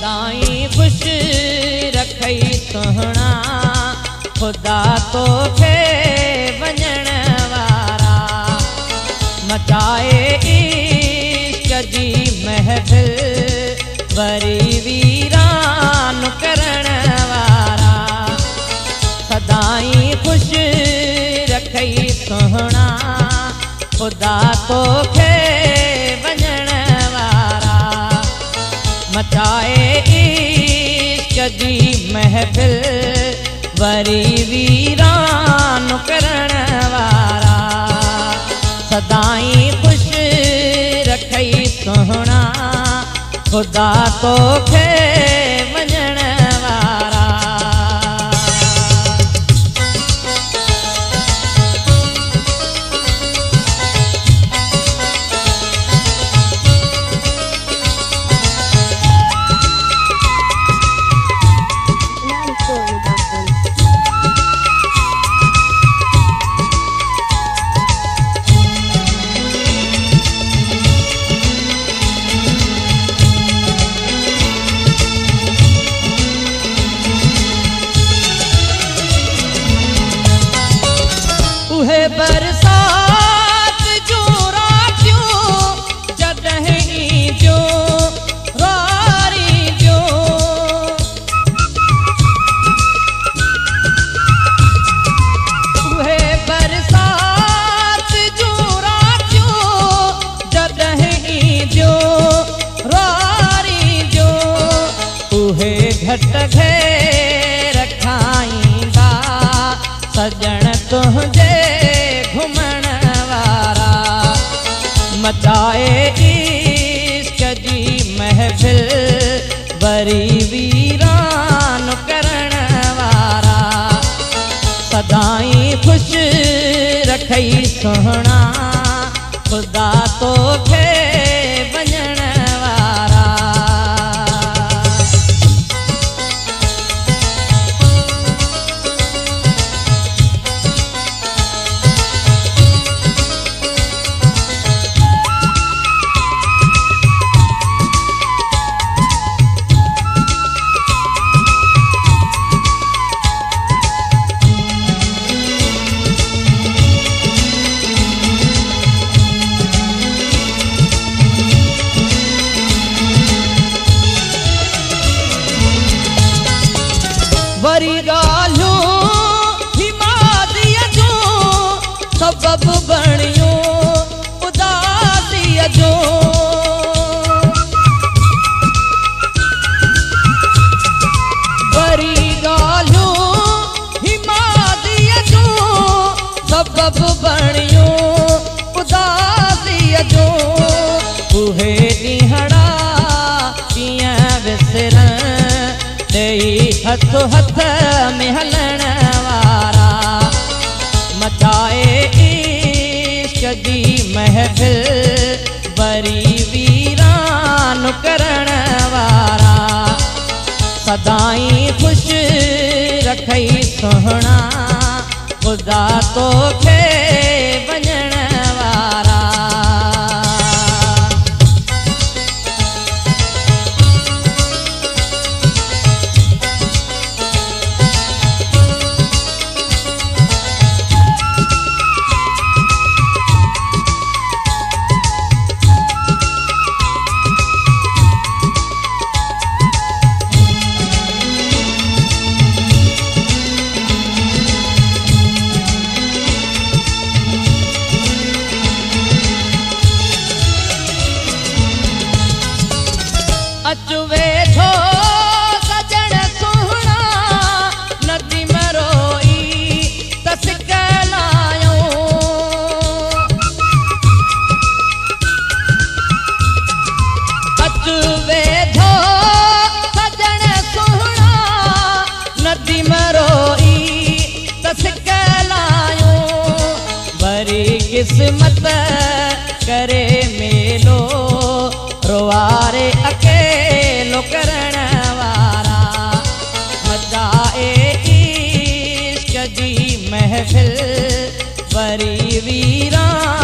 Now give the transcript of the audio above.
सदाई ख़ुशि रखई सुहिणा। ख़ुदा तोखे वञण वारा। मचाए इश्क जी महफ़िल वरी वीरान करण वारा। सदाई ख़ुशि रखई सुहिणा। ख़ुदा तोखे मचाए इश्क जी महफ़िल वरी वीरान करण वारा। सदाई ख़ुशि रखई सुहिणा ख़ुदा तोखे है बरसात, जो राखियो जब जो रारी जो। है बरसात, जो राखियो जब जो रारी जो। उहे घट घे रखाईंदा सजण तुझे वरी वीरान करण वारा। सदाई ख़ुशि रखई सुहिणा। ख़ुदा तोखे هماديءَ جون سبب بڻيون وري بڻيون اداسيءَ جون اهي ڏينهڙا हथ हथ में हलण वारा। मचाए इश्क जी महफ़िल वरी वीरान करण वारा। सदाई ख़ुशि रखई सुहिणा ख़ुदा तोखे क़िस्मत करे मेलो अकेलो करण वारा। महफ़िल वरी वीरान